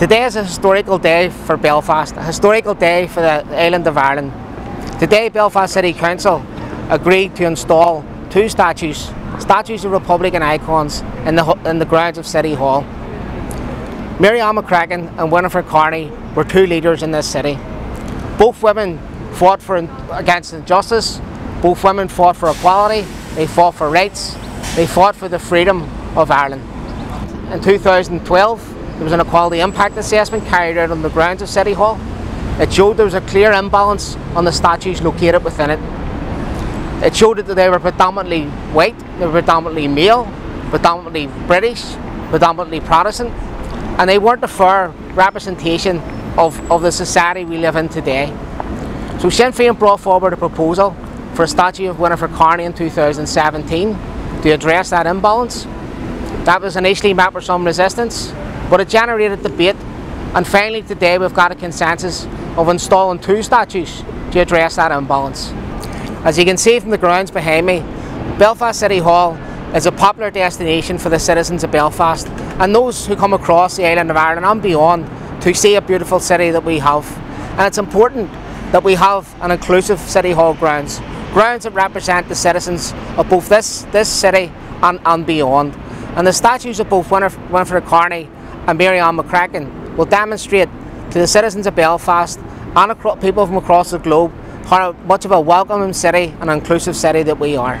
Today is a historical day for Belfast, a historical day for the island of Ireland. Today Belfast City Council agreed to install two statues, statues of Republican icons in the, in the grounds of City Hall. Mary Ann McCracken and Winifred Carney were two leaders in this city. Both women fought for against injustice, both women fought for equality, they fought for rights, they fought for the freedom of Ireland. In 2012, there was an equality impact assessment carried out on the grounds of City Hall. It showed there was a clear imbalance on the statues located within it. It showed that they were predominantly white, they were predominantly male, predominantly British, predominantly Protestant, and they weren't a fair representation of, of the society we live in today. So Sinn Féin brought forward a proposal for a statue of Winifred Carney in 2017 to address that imbalance. That was initially met with some resistance, but it generated debate and finally today we've got a consensus of installing two statues to address that imbalance. As you can see from the grounds behind me, Belfast City Hall is a popular destination for the citizens of Belfast and those who come across the island of Ireland and beyond to see a beautiful city that we have. And it's important that we have an inclusive City Hall grounds, grounds that represent the citizens of both this, this city and, and beyond. And the statues of both Winifred Carney and Mary Ann McCracken will demonstrate to the citizens of Belfast and people from across the globe how much of a welcoming city and inclusive city that we are.